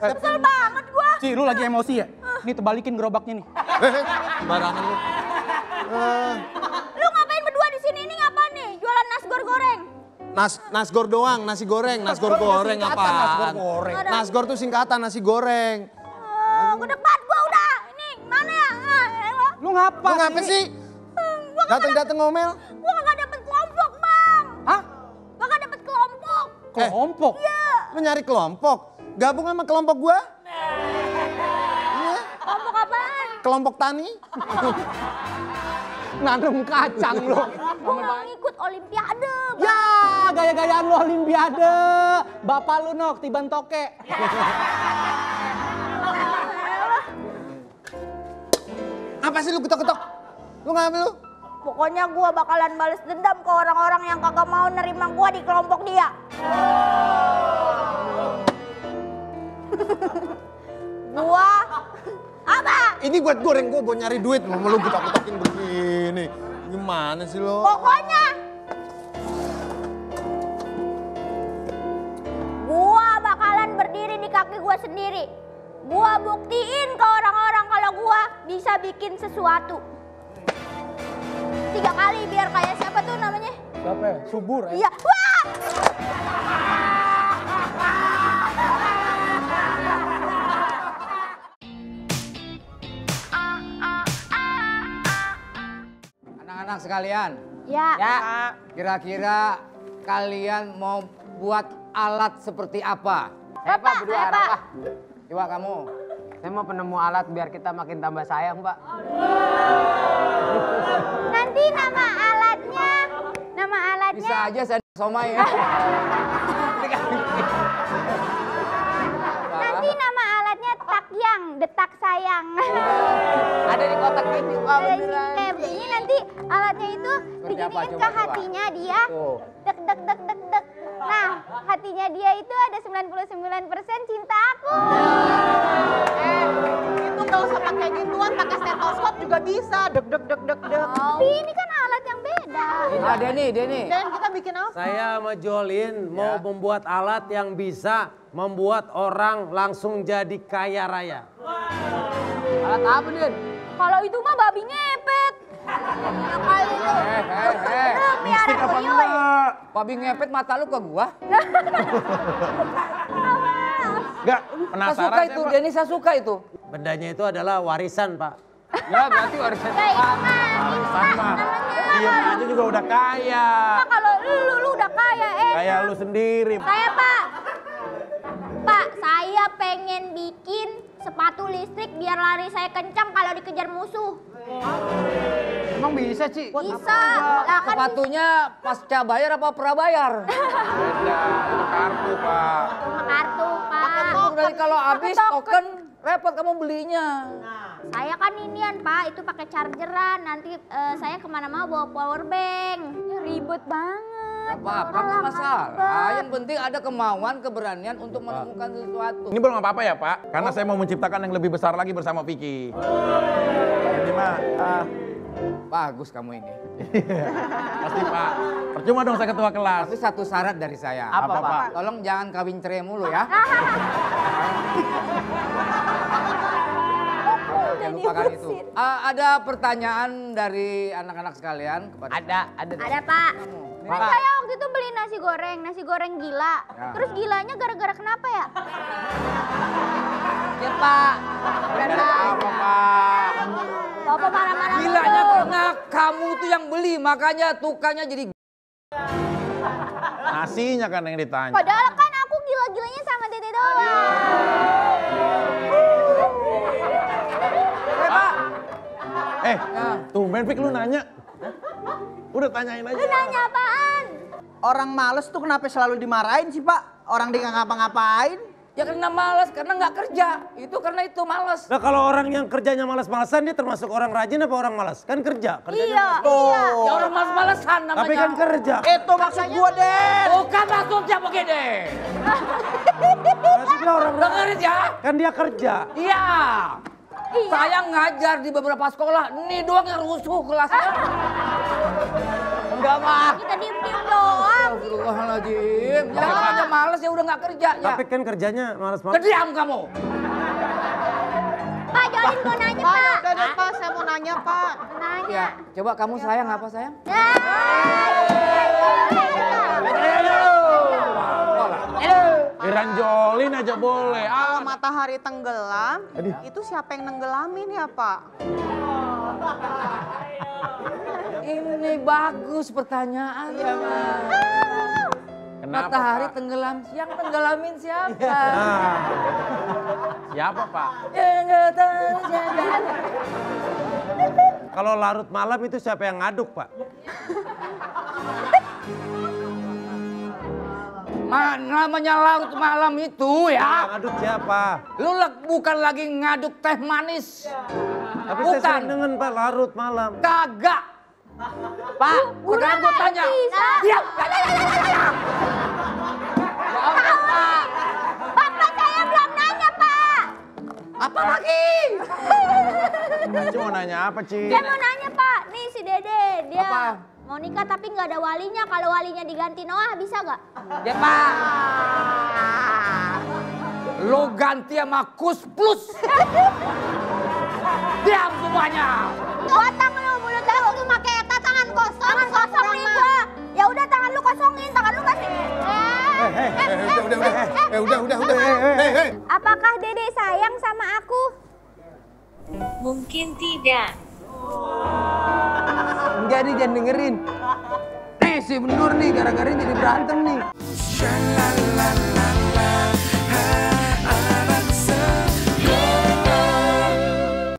kesel banget gua. Ci, lu lagi emosi ya? Nih tebalikin gerobaknya nih. Barangan lu. Eh, nas nasgor doang, nasi goreng, nasgor goreng apaan? nasgor goreng. Nasgor tuh singkatan nasi goreng. Eh, gede banget gua udah. Ini mana ya? Eh. Lu ngapa? Lu ngapa sih? Dateng-dateng ngomel. Gua kagak dapet kelompok, Bang. Hah? Kagak dapet kelompok. Kelompok? Lu nyari kelompok? Gabung sama kelompok gua? Iya, Kelompok apaan? kelompok tani. Nanam kacang lu. Gua mau ngikut olimpiade, Bang. Ya, gaya-gayaan lu olimpiade. Bapak lu nok, tiban toke. Apa sih lu ketok-ketok? Lu ngapa lu? Pokoknya gua bakalan bales dendam ke orang-orang yang kagak mau nerima gua di kelompok dia. gua apa? Ini buat goreng gua buat nyari duit lu, lu ketok-ketokin begini. Gimana sih lu? Pokoknya gua bakalan berdiri di kaki gua sendiri. Gua buktiin ke orang-orang kalau gua bisa bikin sesuatu. Tiga kali biar kayak siapa tuh namanya? Siapa ya? Subur ya? Iya. Wah! Sekalian, Ya. kira-kira kalian mau buat alat seperti apa? Bapak, saya Pak. Coba kamu. Saya mau penemu alat biar kita makin tambah sayang, Pak. Nanti nama alatnya, nama alatnya. Bisa aja saya somai ya. takyang, detak sayang. Ada di kotak ini, di sini kayak begini nanti alatnya itu diginiin ke coba. hatinya dia. Tuh. Dek dek dek dek dek. Nah, hatinya dia itu ada 99% cinta aku. Itu nggak usah pakai gituan, pakai stetoskop juga bisa. Dek dek dek dek dek. Tapi ini kan yang. Ah, Denny, Denny. Dan kita bikin apa? Saya sama Jolin mau membuat alat yang bisa membuat orang langsung jadi kaya raya. Alat apa, Din? Kalau itu mah babi ngepet. Kali lu. Eh, eh, eh. Tuyul. Babi ngepet mata lu ke gua. Enggak, Saya penasaran suka saya, itu, Pak. Denny saya suka itu. Bendanya itu adalah warisan, Pak. Ya, berarti warisan mah Sama. Iya, aja juga udah kaya. Nah, kalau lu, lu udah kaya eh. Kayak lu sendiri. Saya pak. Pak, saya pengen bikin sepatu listrik biar lari saya kencang kalau dikejar musuh. Emang bisa, Ci? Bisa. Lah kan Sepatunya pasca bayar apa prabayar? Beda, kartu, Pak. cuma kartu, Pak. Dari kalau habis Pakai token repot kamu belinya. Saya kan inian, Pak, itu pakai chargeran. Nanti eh, saya ke mana-mana bawa power bank. Ya, ribet banget. Gak apa-apa, nggak masalah. Yang penting ada kemauan, keberanian untuk menemukan sesuatu. Ini belum apa-apa ya, Pak. Karena saya mau menciptakan yang lebih besar lagi bersama Vicky. Ini mah, ah, Bagus kamu ini. pasti Pak. Percuma dong saya ketua kelas. Tapi satu syarat dari saya. Apa, Apa, Pak? Tolong jangan kawin cerai mulu ya. Jangan lupakan itu. Ah, ada pertanyaan dari anak-anak sekalian kepada Ada, ada. Ada, Pak. Ini, Kan Pak. saya waktu itu beli nasi goreng, nasi goreng gila. Ya. Terus gilanya gara-gara kenapa ya? Ya, Pak. Apa, Pak? Bapak marah-marah Gilanya karena kamu tuh yang beli, makanya tukangnya jadi Nasinya kan yang ditanya. Padahal kan aku gila-gilanya sama Dede doang. Eh, tumben Vick lu nanya. Udah tanyain aja. Lu nanya apaan? Orang males tuh kenapa selalu dimarahin sih pak? Orang dia ngapa-ngapain. Ya karena malas, karena nggak kerja. Itu karena itu malas. Nah kalau orang yang kerjanya malas-malasan dia termasuk orang rajin apa orang malas? Kan kerja, kerjanya Iya, malas. iya. Ya orang malas-malasan namanya. Tapi kan kerja. Itu maksud gua, Den. Bukan maksudnya begini. Maksudnya orang Dengerin ya. kan dia kerja. Iya. Saya ngajar di beberapa sekolah. Ini doang yang rusuh kelasnya. Enggak mah. Kita diem-diem doang. Astagfirullahaladzim. Ya aja males ya udah nggak kerja ya. Tapi kan kerjanya malas-malas. Kediam kamu. Pak, Jolin mau nanya, Pak, Pak. udah deh, Pak. Saya mau nanya, Pak. Nanya. Ya, coba kamu sayang apa sayang? Ya. Diranjolin aja boleh. Kalau Ah, matahari tenggelam, itu siapa yang nenggelamin ya, Pak? Ini bagus pertanyaannya, Mas. kenapa Matahari Pak? tenggelam, siang tenggelamin siapa? Nah, Siapa Pak? Ya kalau larut malam itu siapa yang ngaduk, Pak? Ma, namanya larut malam itu ya. ngaduk siapa? Lu bukan lagi ngaduk teh manis. Tapi saya Bukan. sering dengar Pak larut malam. Kagak. Pak, sekarang gue tanya. Diam. Bapak saya belum nanya, Pak. Apa lagi? Ci mau nanya apa Ci? Dia mau nanya, Pak. Nih si Dede, dia Apa? Mau nikah tapi nggak ada walinya. Kalau walinya diganti Noah bisa nggak? Ya Pak. Lo ganti sama Kus Plus. Diam semuanya. Otang lu, mulut lu lu pakai eta tangan kosong. Tangan kosong nih gua. Ya udah tangan lu kosongin, tangan lu kasih. Eh, Eh, udah, udah, udah. Eh, udah, udah, udah. Eh, eh. Apakah Dede sayang sama aku? Mungkin tidak jadi jangan dengerin. Nih si bendur nih gara-gara jadi berantem nih.